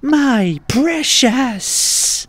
My precious!